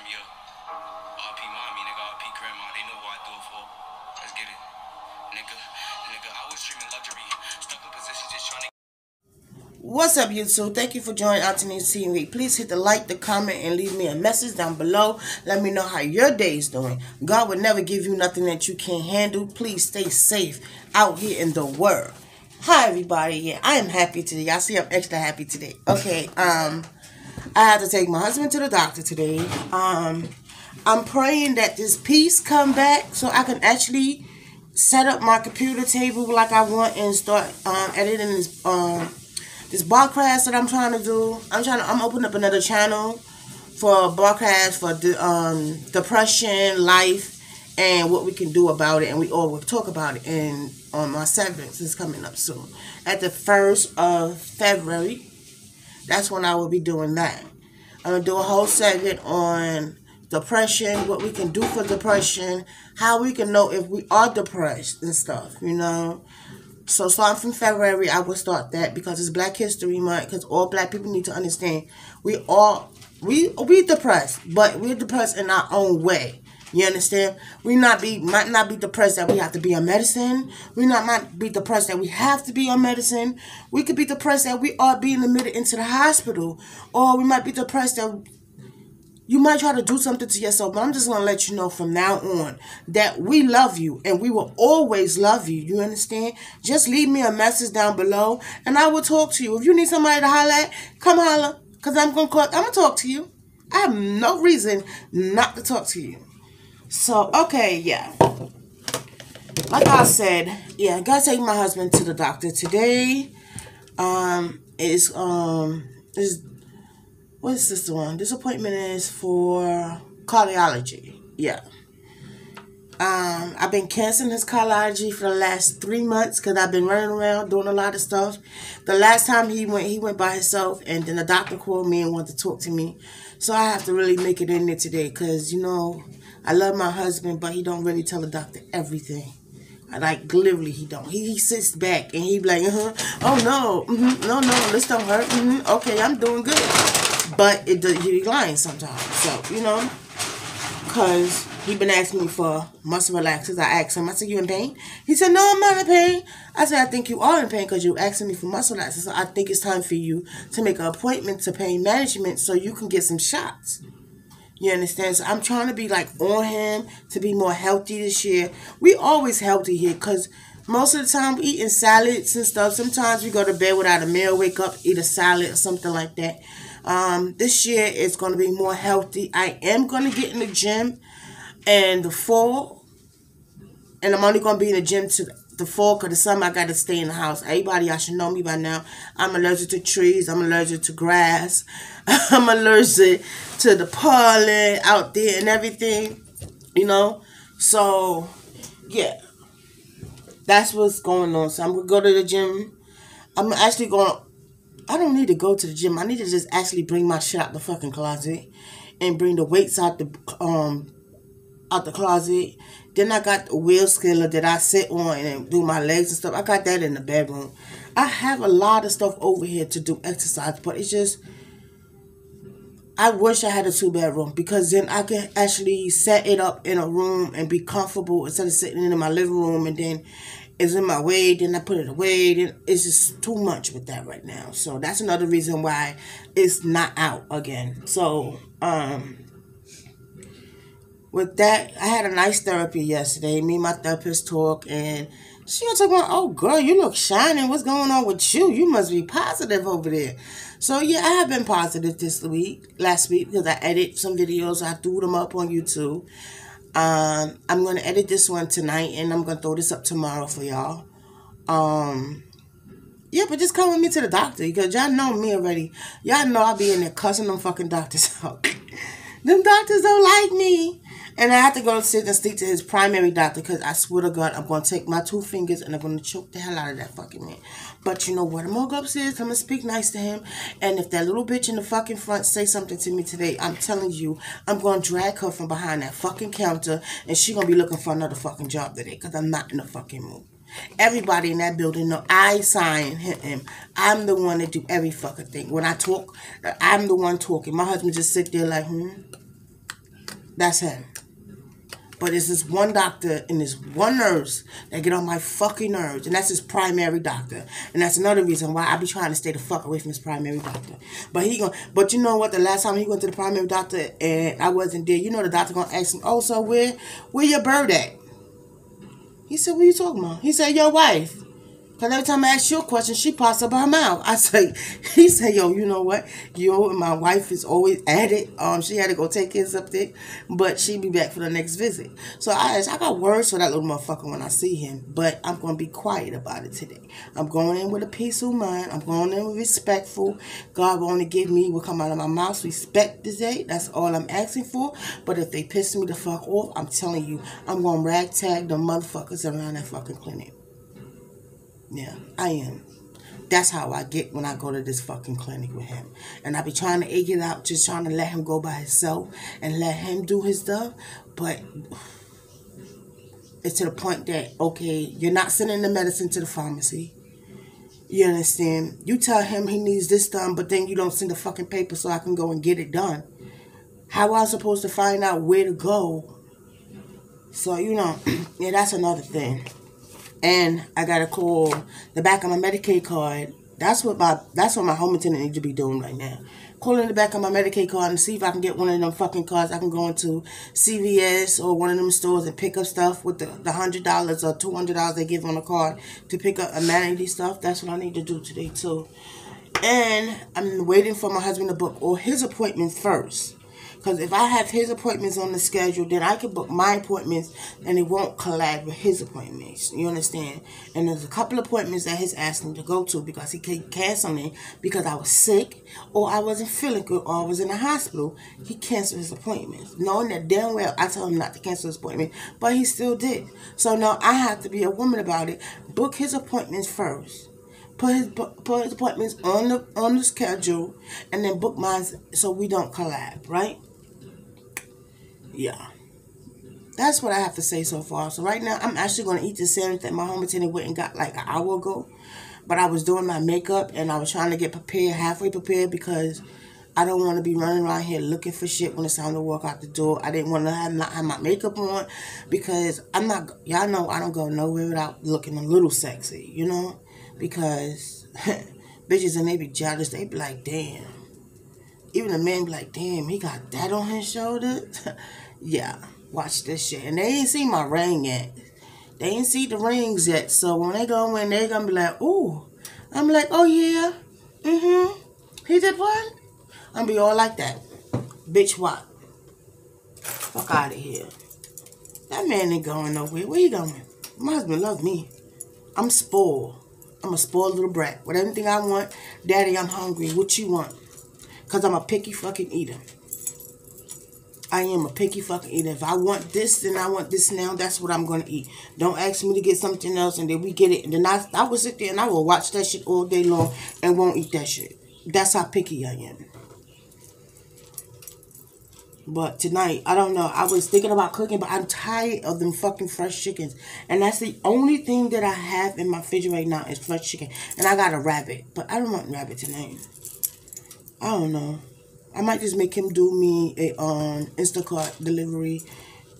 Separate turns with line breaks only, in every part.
me up. RP mommy, nigga, RP grandma, they know who I do it for. Let's get it. Nigga, nigga, I was dreaming luxury. Stuck in position just trying to.
What's up, YouTube? Thank you for joining Altonese TV. Please hit the like, the comment, and leave me a message down below. Let me know how your day is doing. God would never give you nothing that you can't handle. Please stay safe out here in the world. Hi, everybody. Yeah, I am happy today. Y'all see I'm extra happy today. Okay, um, I had to take my husband to the doctor today. Um, I'm praying that this piece come back so I can actually set up my computer table like I want and start um, editing this um this broadcast that I'm trying to do. I'm trying to I'm opening up another channel for broadcast for the um depression, life, and what we can do about it, and we all will talk about it. And on my seventh is coming up soon, at the first of February. That's when I will be doing that. I'm gonna do a whole segment on depression, what we can do for depression, how we can know if we are depressed and stuff, you know. So starting from February, I will start that because it's Black History Month. Because all Black people need to understand we all we we depressed, but we're depressed in our own way. You understand? We not be might not be depressed that we have to be on medicine. We not might be depressed that we have to be on medicine. We could be depressed that we are being admitted into the hospital, or we might be depressed that you might try to do something to yourself, but I'm just gonna let you know from now on that we love you and we will always love you. You understand? Just leave me a message down below and I will talk to you. If you need somebody to holler come holler. Cause I'm gonna call, I'm gonna talk to you. I have no reason not to talk to you. So okay, yeah. Like I said, yeah, I gotta take my husband to the doctor today. Um, is um is what is this one? This appointment is for cardiology. Yeah. Um, I've been canceling his cardiology for the last three months because I've been running around doing a lot of stuff. The last time he went, he went by himself, and then the doctor called me and wanted to talk to me. So I have to really make it in there today because you know I love my husband, but he don't really tell the doctor everything. I like literally, he don't. He, he sits back and he be like, uh-huh, oh no, mm-hmm, no, no, this don't hurt. Mm-hmm, okay, I'm doing good, but it he be lying sometimes. So you know, cause he been asking me for muscle relaxers. I asked him, I said, you in pain? He said, no, I'm not in pain. I said, I think you are in pain because you asking me for muscle relaxers. So I think it's time for you to make an appointment to pain management so you can get some shots. You understand? So I'm trying to be like on him to be more healthy this year. We always healthy here because most of the time we eating salads and stuff. Sometimes we go to bed without a meal, wake up, eat a salad or something like that. Um, this year it's going to be more healthy. I am going to get in the gym and the fall. And I'm only going to be in the gym to the fall because the summer I got to stay in the house. Everybody, y'all should know me by now. I'm allergic to trees. I'm allergic to grass. I'm allergic to the pollen out there and everything. You know? So, yeah. That's what's going on. So I'm to go to the gym. I'm actually gonna. I don't need to go to the gym. I need to just actually bring my shit out the fucking closet and bring the weights out the um out the closet. Then I got the wheel skiller that I sit on and do my legs and stuff. I got that in the bedroom. I have a lot of stuff over here to do exercise, but it's just I wish I had a two bedroom because then I could actually set it up in a room and be comfortable instead of sitting in my living room and then it's in my way, then I put it away. Then it's just too much with that right now. So that's another reason why it's not out again. So um with that, I had a nice therapy yesterday. Me and my therapist talk, and she was talking about, oh girl, you look shining. What's going on with you? You must be positive over there. So yeah, I have been positive this week, last week, because I edit some videos. I threw them up on YouTube. Um, I'm gonna edit this one tonight, and I'm gonna throw this up tomorrow for y'all. Um, yeah, but just come with me to the doctor because y'all know me already. Y'all know I'll be in there cussing them fucking doctors out. them doctors don't like me. And I have to go sit and speak to his primary doctor because I swear to God, I'm going to take my two fingers and I'm going to choke the hell out of that fucking man. But you know what? I'm going to go upstairs. I'm going to speak nice to him. And if that little bitch in the fucking front say something to me today, I'm telling you, I'm going to drag her from behind that fucking counter and she going to be looking for another fucking job today because I'm not in the fucking mood. Everybody in that building know I sign him. I'm the one that do every fucking thing. When I talk, I'm the one talking. My husband just sit there like, hmm That's him. But it's this one doctor and this one nurse that get on my fucking nerves. And that's his primary doctor. And that's another reason why I be trying to stay the fuck away from his primary doctor. But he going but you know what, the last time he went to the primary doctor and I wasn't there, you know the doctor gonna ask him, Oh, so where where your bird at? He said, What you talking about? He said, Your wife. Because every time I ask you a question, she pops up her mouth. I say, he said, yo, you know what? Yo, my wife is always at it. Um, she had to go take kids up there, but she be back for the next visit. So I asked, I got words for that little motherfucker when I see him, but I'm going to be quiet about it today. I'm going in with a peaceful mind. I'm going in with respectful. God will only give me what come out of my mouth. Respect today. That's all I'm asking for. But if they piss me the fuck off, I'm telling you, I'm going to ragtag the motherfuckers around that fucking clinic. Yeah, I am. That's how I get when I go to this fucking clinic with him. And I be trying to egg it out, just trying to let him go by himself and let him do his stuff. But it's to the point that, okay, you're not sending the medicine to the pharmacy. You understand? You tell him he needs this done, but then you don't send the fucking paper so I can go and get it done. How am I supposed to find out where to go? So, you know, yeah, that's another thing and I gotta call the back of my Medicaid card. That's what my that's what my home attendant needs to be doing right now. Calling the back of my Medicaid card and see if I can get one of them fucking cards. I can go into CVS or one of them stores and pick up stuff with the, the hundred dollars or two hundred dollars they give on the card to pick up amenity stuff. That's what I need to do today too. And I'm waiting for my husband to book all his appointments first. Because if I have his appointments on the schedule, then I can book my appointments and it won't collide with his appointments. You understand? And there's a couple appointments that he's asking to go to because he can't cancel me because I was sick or I wasn't feeling good or I was in the hospital. He canceled his appointments. Knowing that damn well I told him not to cancel his appointment, but he still did. So now I have to be a woman about it. Book his appointments first put his put his appointments on the on the schedule and then book mine so we don't collab, right? Yeah. That's what I have to say so far. So right now, I'm actually going to eat the sandwich that my home attendant went and got like an hour ago. But I was doing my makeup and I was trying to get prepared, halfway prepared, because I don't want to be running around here looking for shit when it's time to walk out the door. I didn't want to have not have my makeup on because I'm not. Y'all know I don't go nowhere without looking a little sexy, you know, because bitches and they be jealous. They be like, damn. Even the man be like, damn, he got that on his shoulder. yeah, watch this shit. And they ain't seen my ring yet. They ain't see the rings yet. So when they go in, they gonna be like, ooh. I'm like, oh yeah. Mm-hmm. He did what? I'm be all like that. Bitch, what? Fuck out of here. That man ain't going nowhere. Where you going? My husband love me. I'm spoiled. I'm a spoiled little brat. With everything I want, Daddy, I'm hungry. What you want? Because I'm a picky fucking eater. I am a picky fucking eater. If I want this, then I want this now. That's what I'm going to eat. Don't ask me to get something else and then we get it. And then I, I will sit there and I will watch that shit all day long and won't eat that shit. That's how picky I am. But tonight, I don't know. I was thinking about cooking, but I'm tired of them fucking fresh chickens. And that's the only thing that I have in my fridge right now is fresh chicken. And I got a rabbit. But I don't want rabbit tonight. I don't know. I might just make him do me a um Instacart delivery,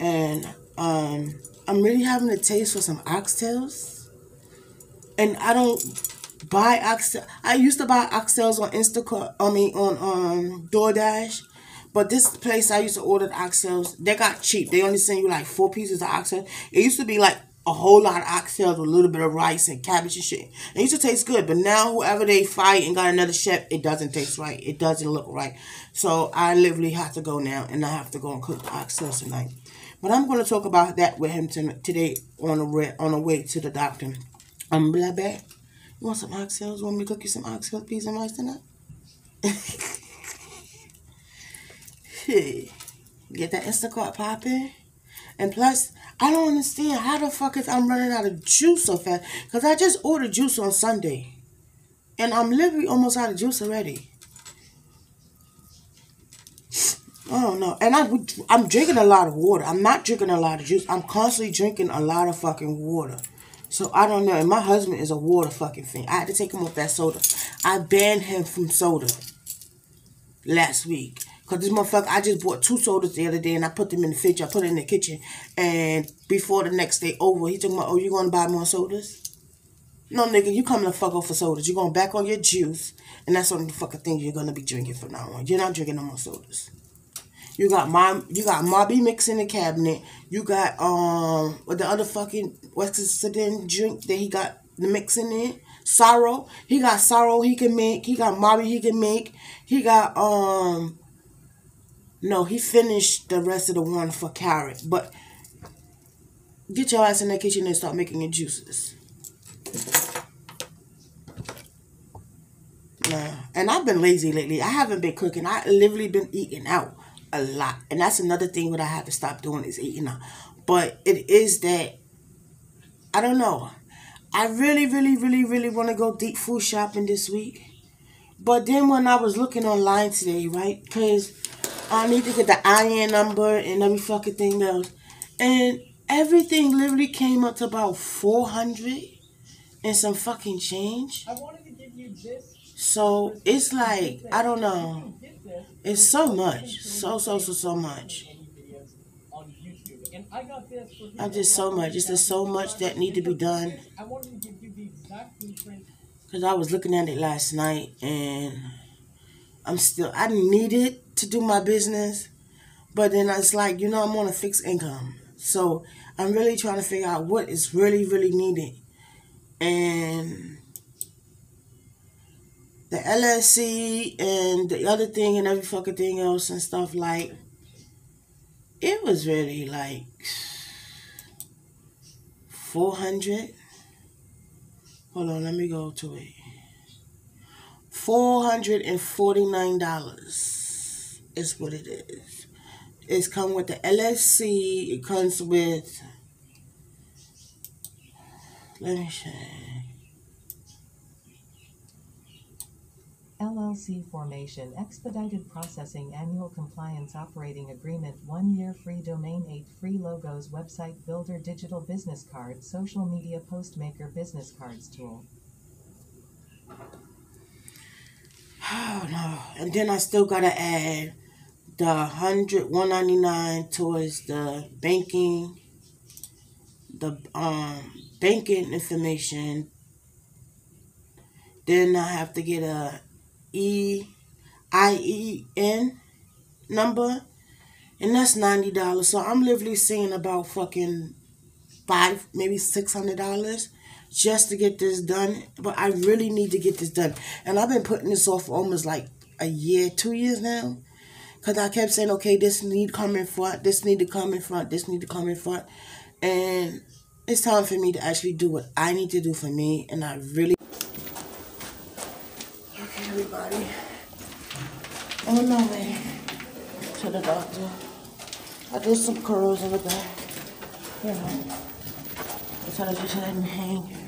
and um I'm really having a taste for some oxtails, and I don't buy oxtail. I used to buy oxtails on Instacart. I mean on um DoorDash. But this place I used to order the oxtails, they got cheap. They only send you like four pieces of oxtail. It used to be like a whole lot of oxtails with a little bit of rice and cabbage and shit. It used to taste good, but now whoever they fight and got another chef, it doesn't taste right. It doesn't look right. So I literally have to go now and I have to go and cook oxtails tonight. But I'm going to talk about that with him today on the on the way to the doctor. I'm um, blah blah. You want some oxtails? Want me to cook you some oxtail peas and rice tonight? Hey, get that Instacart popping. And plus, I don't understand how the fuck is I'm running out of juice so fast. Because I just ordered juice on Sunday. And I'm literally almost out of juice already. I don't know. And I, I'm drinking a lot of water. I'm not drinking a lot of juice. I'm constantly drinking a lot of fucking water. So I don't know. And my husband is a water fucking thing. I had to take him off that soda. I banned him from soda last week. Cause this motherfucker, I just bought two sodas the other day and I put them in the fridge. I put it in the kitchen. And before the next day over, he told me, oh, you gonna buy more sodas? No, nigga, you coming to fuck off for sodas. You're going back on your juice. And that's the only fucking thing you're gonna be drinking from now on. You're not drinking no more sodas. You got my you got Mauby mix in the cabinet. You got um what the other fucking what's the drink that he got the mix in it? Sorrel. He got sorrel he can make. He got Mauby he can make. He got um no, he finished the rest of the one for carrot. But get your ass in the kitchen and start making your juices. Nah. And I've been lazy lately. I haven't been cooking. I literally been eating out a lot. And that's another thing that I have to stop doing is eating out. But it is that I don't know. I really, really, really, really want to go deep food shopping this week. But then when I was looking online today, right? Because I need to get the EIN number and every fucking thing else. And everything literally came up to about 400 and some fucking change. I wanted to give you this. So it's like, I don't know. It's so much. So, so, so, so much. I'm just so much. It's just so much that need to be done. I wanted to give you the exact different. Because I was looking at it last night and I'm still, I needed to do my business, but then it's like, you know, I'm on a fixed income. So I'm really trying to figure out what is really, really needed. And the LLC and the other thing and every fucking thing else and stuff like it was really like 400 hold on let me go to it $449 is what it is. It's come with the LLC. It comes with. Let me show.
LLC formation, expedited processing, annual compliance operating agreement, one year free domain, eight free logos, website builder, digital business card, social media post maker, business cards tool.
Oh no. And then I still gotta add the hundred one ninety nine towards the banking, the um banking information. Then I have to get a E I E N number, and that's ninety dollars. So I'm literally seeing about fucking five, maybe six hundred dollars just to get this done. But I really need to get this done, and I've been putting this off almost like a year, two years now. Because I kept saying, okay, this need to come in front, this need to come in front, this need to come in front. And it's time for me to actually do what I need to do for me. And I really... Okay, everybody. On my way to the doctor. I did some curls in the back. You know. I just let them hang.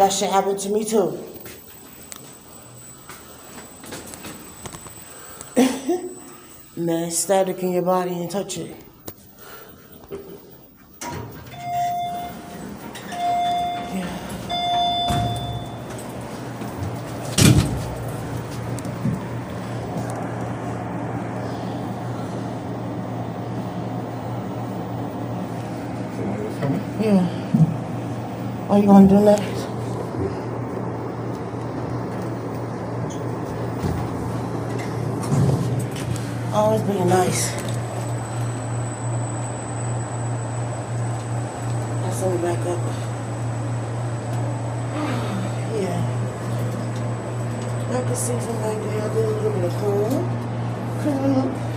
That shit happened to me too. Man, static in your body and touch it. Yeah. What Are you gonna do that? Always being nice. Let's let me back up. Yeah. I can see from right there. I did a little bit of curl. Curl up.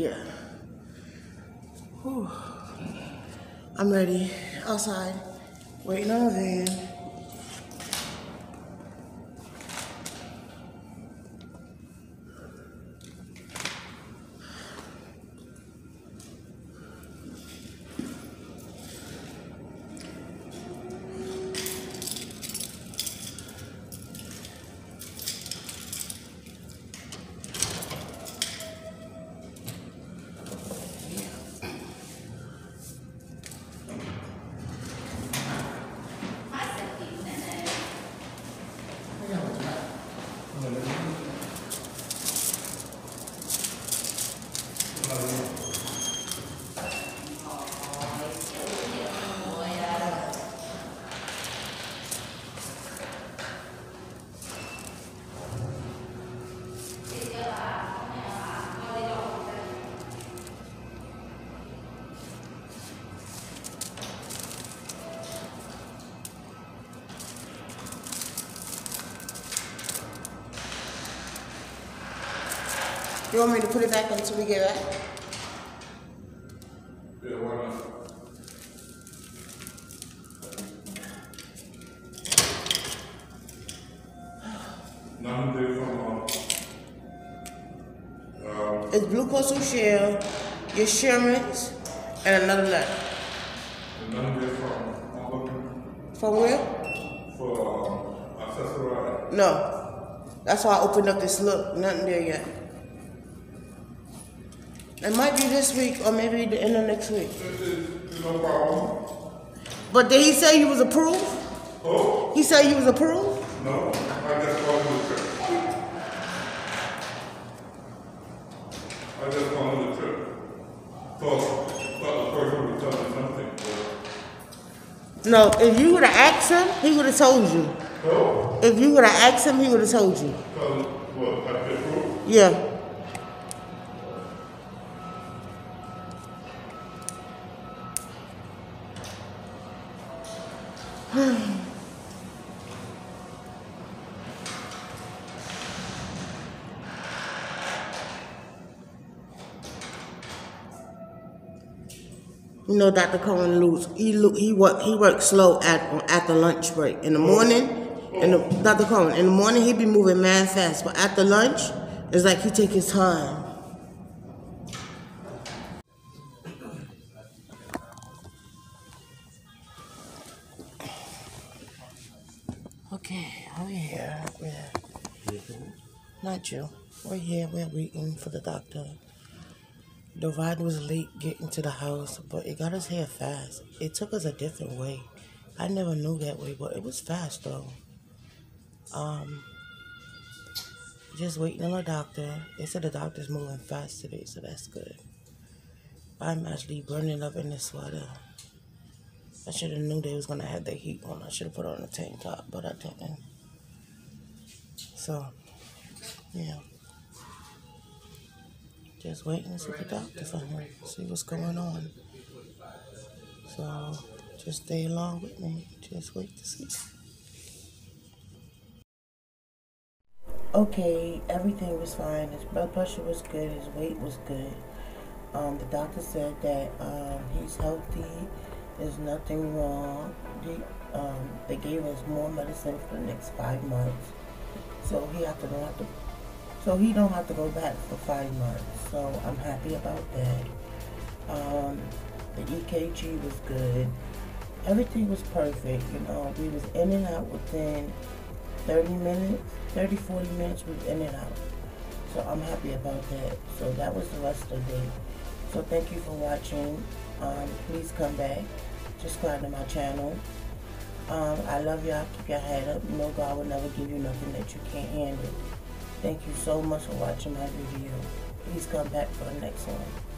Yeah. Whew. I'm ready. Outside. Waiting on a van. You want me to put it back until we get back?
Yeah, why not? None day from, um,
It's Blue Cross Shield, your insurance, and another letter.
none day from,
From where?
for, um, accessory.
No. That's why I opened up this look. Nothing there yet. It might be this week or maybe the end of next week.
No problem.
But did he say he was approved?
Oh,
He said he was approved?
no, I just called the trip. I just called the trip. Thought, thought the person would tell me something,
No, if you would have asked him, he would have told you.
oh,
If you would have asked him, he would have told you.
tell, what, I?
Yeah. Know, Dr. Cohen lose. He he work he works slow at at the lunch break in the morning. And Dr. Cohen in the morning he be moving mad fast, but after lunch it's like he take his time. Okay, we're here. We're not you. We're here. We're waiting for the doctor. The ride was late getting to the house, but it got us here fast. It took us a different way. I never knew that way, but it was fast though. Um, just waiting on the doctor. They said the doctor's moving fast today, so that's good. I'm actually burning up in this sweater. I should have knew they was gonna have the heat on. I should have put on a tank top, but I didn't. So, yeah. Just waiting to see the doctor for him, see what's going on. So, just stay along with me. Just wait to see. Okay, everything was fine. His blood pressure was good. His weight was good. Um, the doctor said that um, he's healthy. There's nothing wrong. They, um, they gave us more medicine for the next five months, so he have to don't have to. So he don't have to go back for five months. So I'm happy about that. Um, the EKG was good. Everything was perfect. You know, we was in and out within 30 minutes, 30, 40 minutes, we was in and out. So I'm happy about that. So that was the rest of the day. So thank you for watching. Um, please come back. Subscribe to my channel. Um, I love y'all. Keep your head up. You know God will never give you nothing that you can't handle. Thank you so much for watching my video. Please come back for the next one.